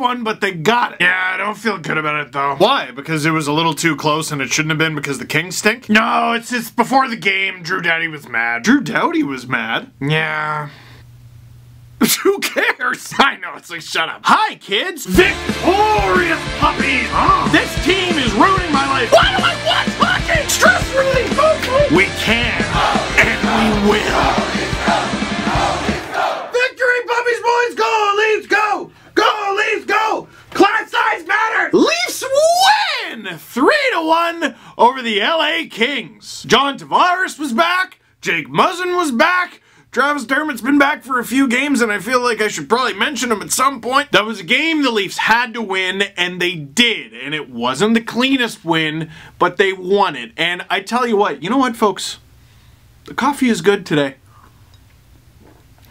one, but they got it. Yeah, I don't feel good about it though. Why? Because it was a little too close and it shouldn't have been because the Kings stink? No, it's just before the game, Drew Doughty was mad. Drew Doughty was mad? Yeah. Who cares? I know, it's like, shut up. Hi, kids! Victorious puppies! This team is ruining my life! Why do I watch hockey? Stress relief! We can, and we will. Win! Three to one over the LA Kings. John Tavares was back. Jake Muzzin was back. Travis Dermott's been back for a few games, and I feel like I should probably mention him at some point. That was a game the Leafs had to win, and they did. And it wasn't the cleanest win, but they won it. And I tell you what, you know what, folks? The coffee is good today.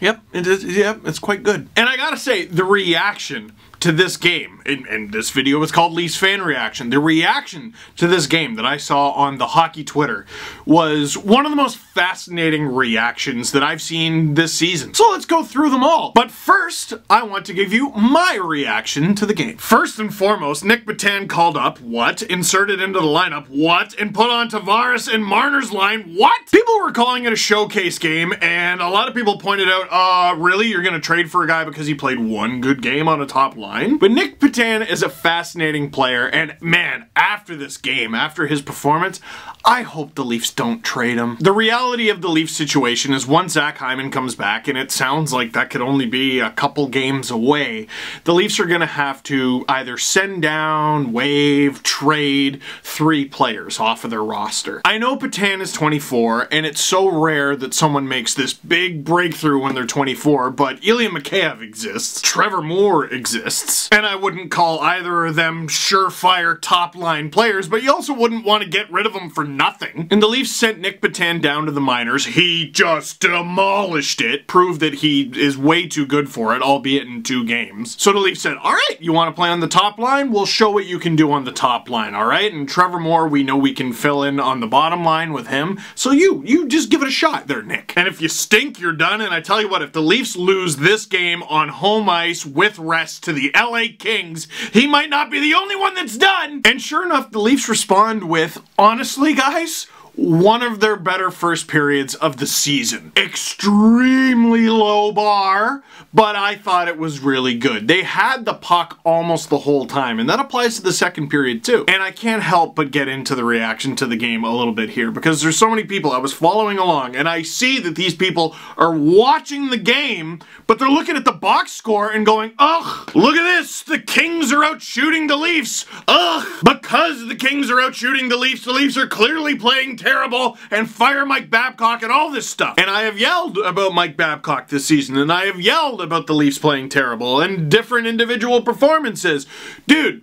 Yep, it is, yep, it's quite good. And I gotta say, the reaction to this game, and, and, this video was called Leafs Fan Reaction, the reaction to this game that I saw on the hockey Twitter was one of the most fascinating reactions that I've seen this season. So let's go through them all. But first, I want to give you my reaction to the game. First and foremost, Nick Petan called up, what? Inserted into the lineup, what? And put on Tavares and Marner's line, what? People were calling it a showcase game, and a lot of people pointed out, uh, really? You're gonna trade for a guy because he played one good game on a top line? But Nick Nic Is a fascinating player, and man, after this game, after his performance, I hope the Leafs don't trade him. The reality of the Leafs situation is once Zach Hyman comes back, and it sounds like that could only be a couple games away, the Leafs are going to have to either send down, waive, trade three players off of their roster. I know Petan is 24, and it's so rare that someone makes this big breakthrough when they're 24, but Ilya Mikheyev exists, Trevor Moore exists, and I wouldn't call either of them surefire top-line players, but you also wouldn't want to get rid of them for nothing. And the Leafs sent Nick Petan down to the minors. He just demolished it, proved that he is way too good for it, albeit in two games. So the Leafs said, all right, you want to play on the top line? We'll show what you can do on the top line, all right? And Trevor Moore, we know we can fill in on the bottom line with him. So you, you just give it a shot there, Nick. And if you stink, you're done. And I tell you what, if the Leafs lose this game on home ice with rest to the LA Kings, he might not be the only one that's done. And sure enough, the Leafs respond with, honestly, guys, one of their better first periods of the season. Extremely low bar, but I thought it was really good. They had the puck almost the whole time, and that applies to the second period too. And I can't help but get into the reaction to the game a little bit here, because there's so many people I was following along, and I see that these people are watching the game, but they're looking at the box score and going, ugh, look at this, the Kings are out shooting the Leafs. Ugh, because the Kings are out shooting the Leafs, the Leafs are clearly playing terrible and fire Mike Babcock and all this stuff. And I have yelled about Mike Babcock this season, and I have yelled about the Leafs playing terrible and different individual performances. Dude,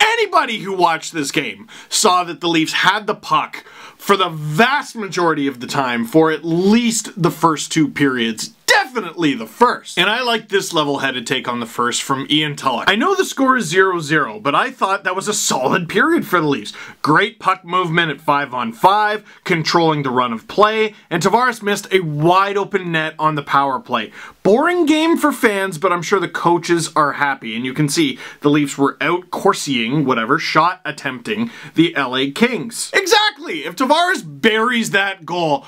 anybody who watched this game saw that the Leafs had the puck for the vast majority of the time for at least the first two periods definitely the first. And I like this level-headed take on the first from Ian Tulloch. I know the score is 0-0, but I thought that was a solid period for the Leafs. Great puck movement at 5 on 5, controlling the run of play, and Tavares missed a wide open net on the power play. Boring game for fans, but I'm sure the coaches are happy, and you can see the Leafs were out coursing, whatever, shot attempting the LA Kings. Exactly! If Tavares buries that goal,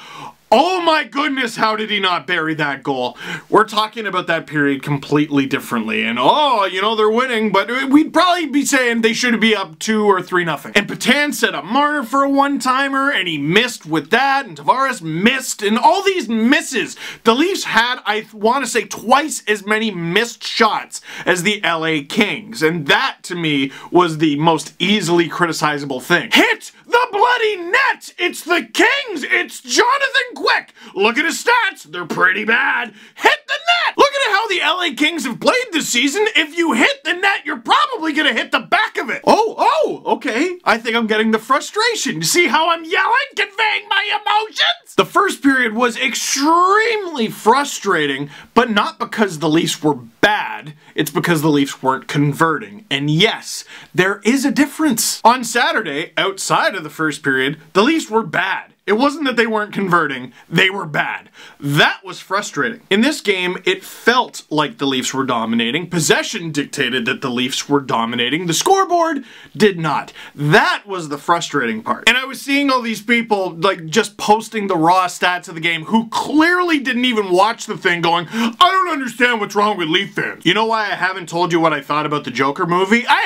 Oh my goodness, how did he not bury that goal? We're talking about that period completely differently. And oh, you know, they're winning, but we'd probably be saying they should be up two or three nothing. And Petan set up Marner for a one-timer, and he missed with that, and Tavares missed, and all these misses. The Leafs had, I want to say, twice as many missed shots as the LA Kings. And that, to me, was the most easily criticizable thing. Hit the bloody net! It's the Kings! It's Jonathan Quick! Look at his stats! They're pretty bad. Hit the net! Look at how the LA Kings have played this season. If you hit the net, you're probably gonna hit the back of it. Oh, oh, okay. I think I'm getting the frustration. You see how I'm yelling, conveying my emotions? The first period was extremely frustrating, but not because the Leafs were bad. It's because the Leafs weren't converting. And yes, there is a difference. On Saturday, outside of the first period, the Leafs were bad. It wasn't that they weren't converting, they were bad. That was frustrating. In this game, it felt like the Leafs were dominating. Possession dictated that the Leafs were dominating. The scoreboard did not. That was the frustrating part. And I was seeing all these people like just posting the raw stats of the game who clearly didn't even watch the thing going, I don't understand what's wrong with Leaf fans. You know why I haven't told you what I thought about the Joker movie? I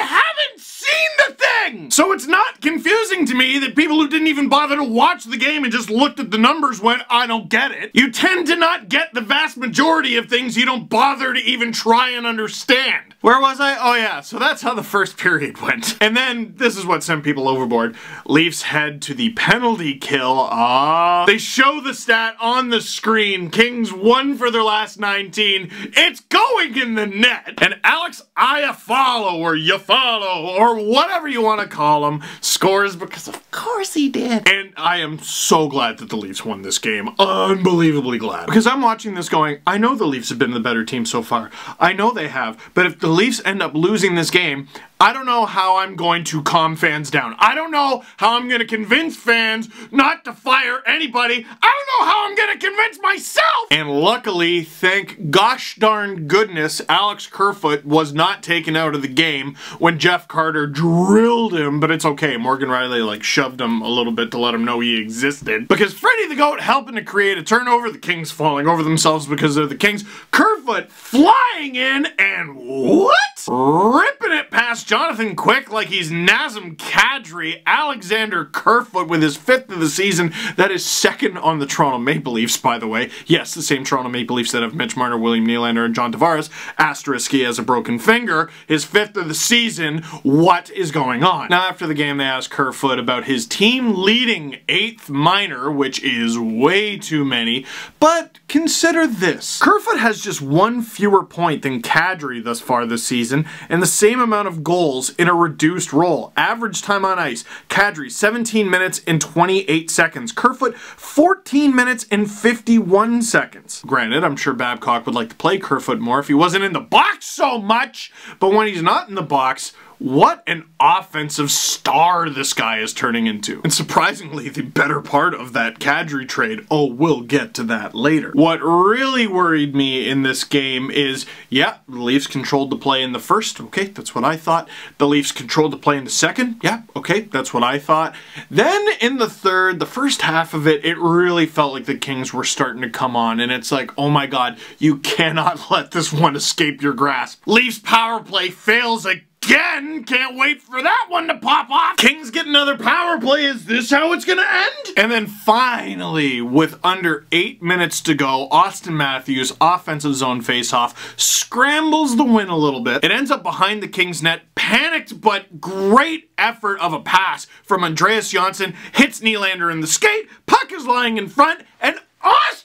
thing! So it's not confusing to me that people who didn't even bother to watch the game and just looked at the numbers went, I don't get it. You tend to not get the vast majority of things you don't bother to even try and understand. Where was I? Oh yeah, so that's how the first period went. And then, this is what sent people overboard. Leafs head to the penalty kill. Ah. They show the stat on the screen. Kings won for their last 19. It's going in the net. And Alex Iafallo, or Yafalo, or whatever you want to call him, scores because of course he did. And I am so glad that the Leafs won this game. Unbelievably glad. Because I'm watching this going, I know the Leafs have been the better team so far. I know they have. But if the Leafs end up losing this game, I don't know how I'm going to calm fans down. I don't know how I'm going to convince fans not to fire anybody. I don't know how I'm going to convince myself. And luckily, thank gosh darn goodness, Alex Kerfoot was not taken out of the game when Jeff Carter drilled him, but it's okay. Morgan Rielly like shoved him a little bit to let him know he existed. Because Freddie the Goat helping to create a turnover, the Kings falling over themselves because they're the Kings. Kerfoot flying in and what? Ripping it past Jonathan Quick like he's Nazem Kadri, Alexander Kerfoot with his fifth of the season. That is second on the Toronto Maple Leafs, by the way. Yes, the same Toronto Maple Leafs that have Mitch Marner, William Nylander, and John Tavares. Asterisk, he has a broken finger. His fifth of the season. What is going on? Now, after the game, they asked Kerfoot about his team leading eighth minor, which is way too many. But consider this. Kerfoot has just one fewer point than Kadri thus far this season, and the same amount of goals in a reduced role. Average time on ice, Kadri 17 minutes and 28 seconds. Kerfoot 14 minutes and 51 seconds. Granted, I'm sure Babcock would like to play Kerfoot more if he wasn't in the box so much, but when he's not in the box, what an offensive star this guy is turning into. And surprisingly, the better part of that Kadri trade, oh, we'll get to that later. What really worried me in this game is, yeah, the Leafs controlled the play in the first, okay, that's what I thought. The Leafs controlled the play in the second, yeah, okay, that's what I thought. Then in the third, the first half of it, it really felt like the Kings were starting to come on, and it's like, oh my god, you cannot let this one escape your grasp. Leafs power play fails again again. Can't wait for that one to pop off. Kings get another power play. Is this how it's gonna end? And then finally, with under eight minutes to go, Auston Matthews, offensive zone faceoff, scrambles the win a little bit. It ends up behind the Kings net, panicked but great effort of a pass from Andreas Johnsson, hits Nylander in the skate, puck is lying in front, and Auston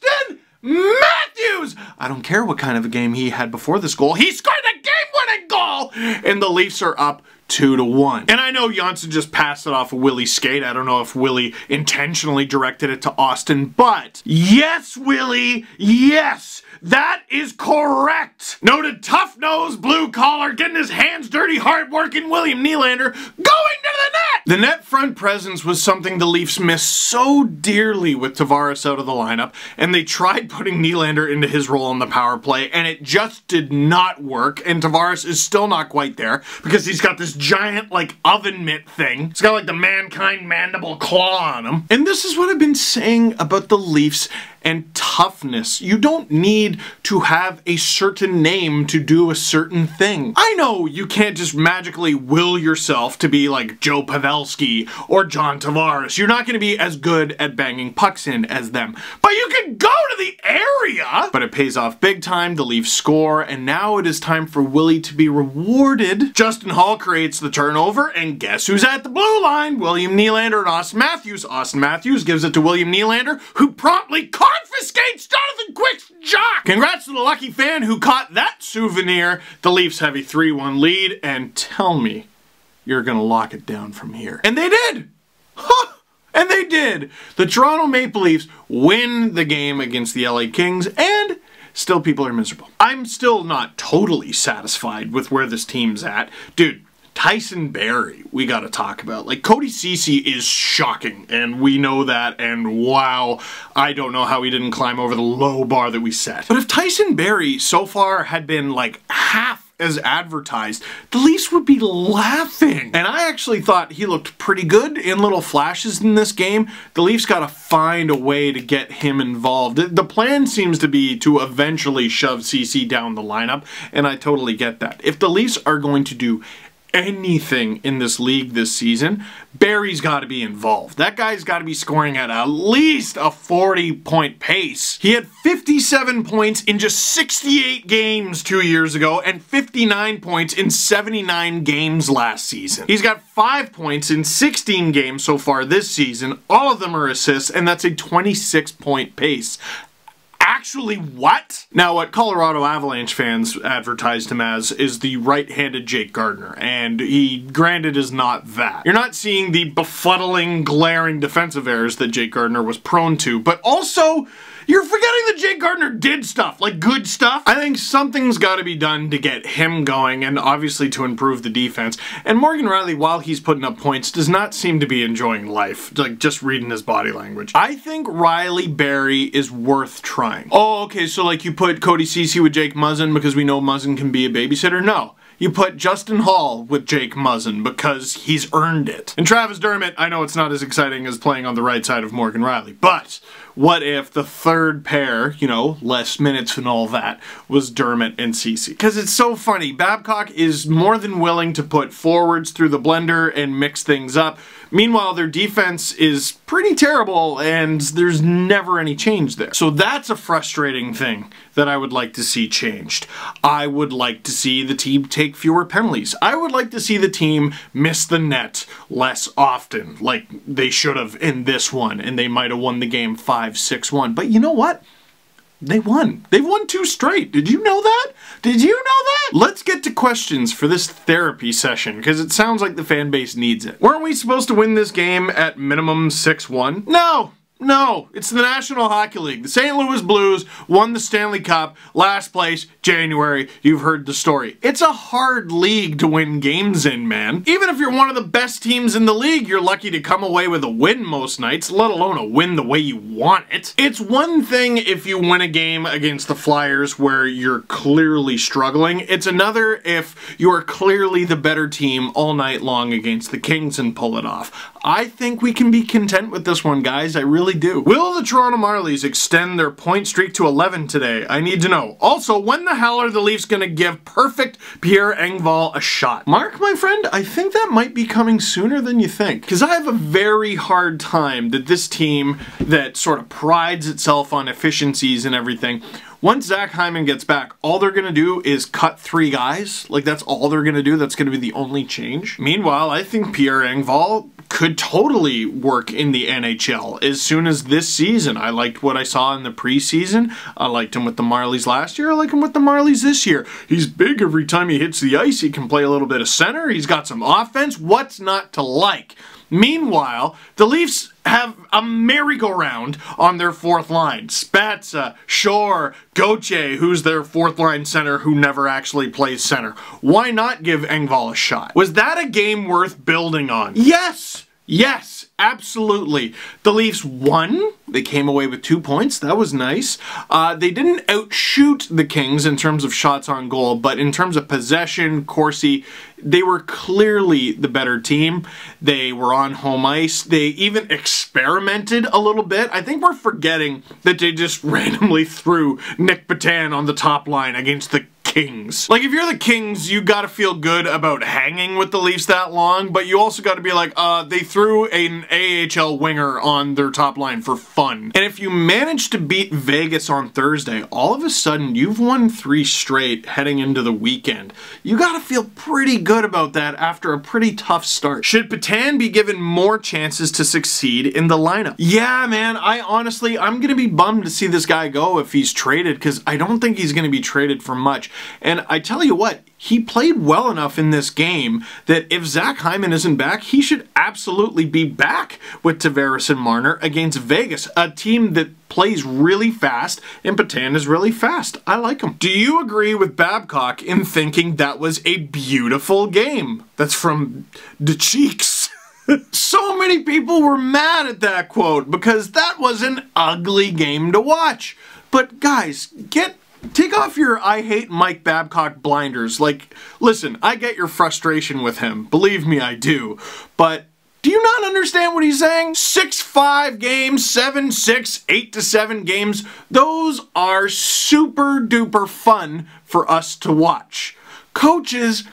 Matthews! I don't care what kind of a game he had before this goal. He scored the game-winning goal! And the Leafs are up two to one. And I know Johnsson just passed it off of Willie's skate. I don't know if Willie intentionally directed it to Auston, but yes, Willie, yes, that is correct. Noted tough nose, blue collar, getting his hands dirty, hard-working William Nylander going to the net. The net front presence was something the Leafs missed so dearly with Tavares out of the lineup, and they tried putting Nylander into his role on the power play, and it just did not work, and Tavares is still not quite there because he's got this giant, like, oven mitt thing. He's got, like, the mankind mandible claw on him. And this is what I've been saying about the Leafs and toughness. You don't need to have a certain name to do a certain thing. I know you can't just magically will yourself to be like Joe Pavelski or John Tavares. You're not going to be as good at banging pucks in as them. But you can go to the! But it pays off big time, the Leafs score, and now it is time for Willie to be rewarded. Justin Holl creates the turnover, and guess who's at the blue line? William Nylander and Auston Matthews. Auston Matthews gives it to William Nylander, who promptly confiscates Jonathan Quick's jock! Congrats to the lucky fan who caught that souvenir. The Leafs have a 3-1 lead, and tell me you're gonna lock it down from here. And they did! Huh! And they did! The Toronto Maple Leafs win the game against the LA Kings, and still people are miserable. I'm still not totally satisfied with where this team's at. Dude, Tyson Barrie, we got to talk about. Like, Cody Ceci is shocking, and we know that, and wow, I don't know how he didn't climb over the low bar that we set. But if Tyson Barrie so far had been like half as advertised, the Leafs would be laughing. And I actually thought he looked pretty good in little flashes in this game. The Leafs got to find a way to get him involved. The plan seems to be to eventually shove Ceci down the lineup, and I totally get that. If the Leafs are going to do anything in this league this season, Barrie's got to be involved. That guy's got to be scoring at at least a 40 point pace. He had 57 points in just 68 games two years ago and 59 points in 79 games last season. He's got 5 points in 16 games so far this season. All of them are assists and that's a 26 point pace. Actually, what? Now, what Colorado Avalanche fans advertised him as is the right-handed Jake Gardiner, and he, granted, is not that. You're not seeing the befuddling, glaring defensive errors that Jake Gardiner was prone to, but also you're forgetting that Jake Gardiner did stuff, like good stuff. I think something's got to be done to get him going and obviously to improve the defense. And Morgan Rielly, while he's putting up points, does not seem to be enjoying life, like just reading his body language. I think Rielly Barrie is worth trying. Oh, okay, so like you put Cody Ceci with Jake Muzzin because we know Muzzin can be a babysitter? No. You put Justin Holl with Jake Muzzin because he's earned it. And Travis Dermott, I know it's not as exciting as playing on the right side of Morgan Rielly, but what if the third pair, you know, less minutes and all that, was Dermott and Ceci? Because it's so funny. Babcock is more than willing to put forwards through the blender and mix things up. Meanwhile, their defense is pretty terrible and there's never any change there. So that's a frustrating thing that I would like to see changed. I would like to see the team take fewer penalties. I would like to see the team miss the net less often, like they should have in this one, and they might have won the game 5 5 6 1. But you know what? They won. They've won two straight. Did you know that? Did you know that? Let's get to questions for this therapy session, because it sounds like the fan base needs it. Weren't we supposed to win this game at minimum 6-1? No! No, it's the National Hockey League. The St. Louis Blues won the Stanley Cup last place, January. You've heard the story. It's a hard league to win games in, man. Even if you're one of the best teams in the league, you're lucky to come away with a win most nights, let alone a win the way you want it. It's one thing if you win a game against the Flyers where you're clearly struggling. It's another if you're clearly the better team all night long against the Kings and pull it off. I think we can be content with this one, guys. I really do. Will the Toronto Marlies extend their point streak to 11 today? I need to know. Also, when the hell are the Leafs going to give perfect Pierre Engvall a shot? Mark, my friend, I think that might be coming sooner than you think. Because I have a very hard time that this team that sort of prides itself on efficiencies and everything once Zach Hyman gets back, all they're going to do is cut three guys. Like, that's all they're going to do. That's going to be the only change. Meanwhile, I think Pierre Engvall could totally work in the NHL as soon as this season. I liked what I saw in the preseason. I liked him with the Marlies last year. I like him with the Marlies this year. He's big every time he hits the ice. He can play a little bit of center. He's got some offense. What's not to like? Meanwhile, the Leafs have a merry-go-round on their fourth line. Spezza, Shore, Gauthier, who's their fourth line center who never actually plays center. Why not give Engvall a shot? Was that a game worth building on? Yes! Yes, absolutely. The Leafs won. They came away with two points. That was nice. Uh, they didn't outshoot the Kings in terms of shots on goal, but in terms of possession, Corsi, they were clearly the better team. They were on home ice. They even experimented a little bit. I think we're forgetting that they just randomly threw Nick Petan on the top line against the Kings. Like, if you're the Kings, you gotta feel good about hanging with the Leafs that long, but you also gotta be like, uh, they threw an AHL winger on their top line for fun. And if you manage to beat Vegas on Thursday, all of a sudden, you've won three straight heading into the weekend. You gotta feel pretty good about that after a pretty tough start. Should Petan be given more chances to succeed in the lineup? Yeah, man, I honestly, I'm gonna be bummed to see this guy go if he's traded, because I don't think he's gonna be traded for much. And I tell you what, he played well enough in this game that if Zach Hyman isn't back, he should absolutely be back with Tavares and Marner against Vegas, a team that plays really fast and Petan is really fast. I like him. Do you agree with Babcock in thinking that was a beautiful game? That's from the cheeks. so many people were mad at that quote because that was an ugly game to watch. But guys, get take off your I hate Mike Babcock blinders. Like, listen, I get your frustration with him. Believe me, I do. But do you not understand what he's saying? 6-5 games, 7-6, 8-7 games, those are super duper fun for us to watch. Coaches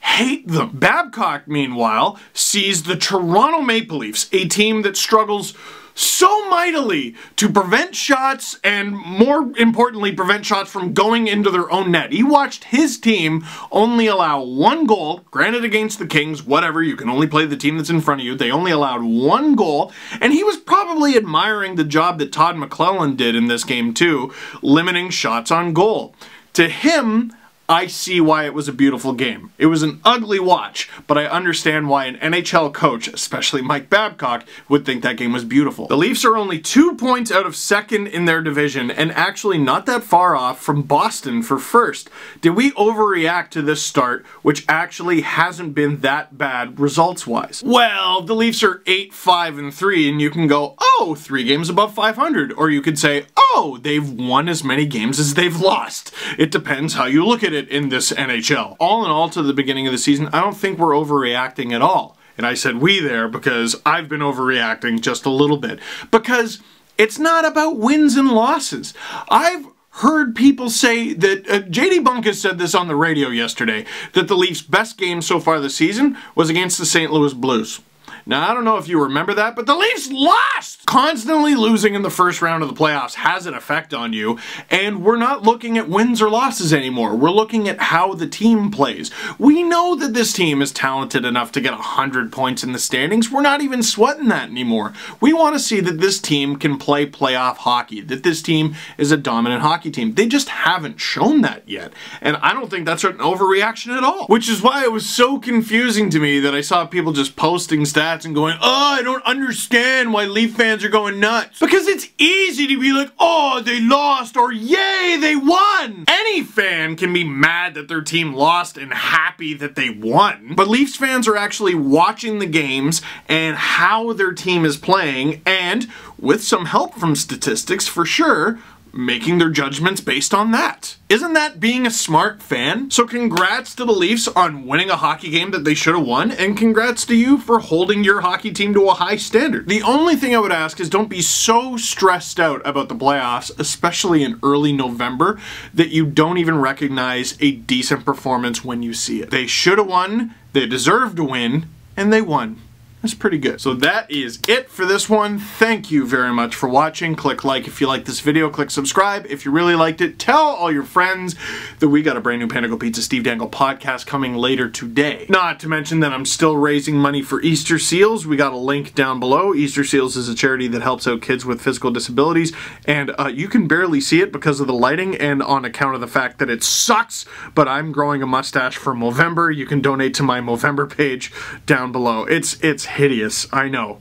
hate them. Babcock, meanwhile, sees the Toronto Maple Leafs, a team that struggles so mightily to prevent shots and more importantly prevent shots from going into their own net. He watched his team only allow one goal, granted against the Kings, whatever, you can only play the team that's in front of you. They only allowed one goal and he was probably admiring the job that Todd McLellan did in this game too, limiting shots on goal. To him, I see why it was a beautiful game. It was an ugly watch, but I understand why an NHL coach, especially Mike Babcock, would think that game was beautiful. The Leafs are only two points out of second in their division and actually not that far off from Boston for first. Did we overreact to this start, which actually hasn't been that bad results-wise? Well, the Leafs are 8-5 and 3 and you can go, oh, three games above 500. Or you could say, oh, they've won as many games as they've lost. It depends how you look at it it in this NHL. All in all, to the beginning of the season, I don't think we're overreacting at all. And I said we there because I've been overreacting just a little bit. Because it's not about wins and losses. I've heard people say that uh, JD Bunkis said this on the radio yesterday that the Leafs' best game so far this season was against the St. Louis Blues. Now, I don't know if you remember that, but the Leafs lost! Constantly losing in the first round of the playoffs has an effect on you, and we're not looking at wins or losses anymore. We're looking at how the team plays. We know that this team is talented enough to get 100 points in the standings. We're not even sweating that anymore. We want to see that this team can play playoff hockey, that this team is a dominant hockey team. They just haven't shown that yet, and I don't think that's an overreaction at all. Which is why it was so confusing to me that I saw people just posting stats and going, oh, I don't understand why Leaf fans are going nuts. Because it's easy to be like, oh, they lost, or yay, they won. Any fan can be mad that their team lost and happy that they won. But Leafs fans are actually watching the games and how their team is playing, and with some help from statistics for sure, making their judgments based on that. Isn't that being a smart fan? So congrats to the Leafs on winning a hockey game that they should have won, and congrats to you for holding your hockey team to a high standard. The only thing I would ask is don't be so stressed out about the playoffs, especially in early November, that you don't even recognize a decent performance when you see it. They should have won, they deserved to win, and they won. That's pretty good. So that is it for this one. Thank you very much for watching. Click like if you like this video. Click subscribe if you really liked it. Tell all your friends that we got a brand new Panago Pizza Steve Dangle podcast coming later today. Not to mention that I'm still raising money for Easter Seals. We got a link down below. Easter Seals is a charity that helps out kids with physical disabilities and uh, you can barely see it because of the lighting and on account of the fact that it sucks, but I'm growing a mustache for Movember. You can donate to my Movember page down below. It's, it's hideous, I know.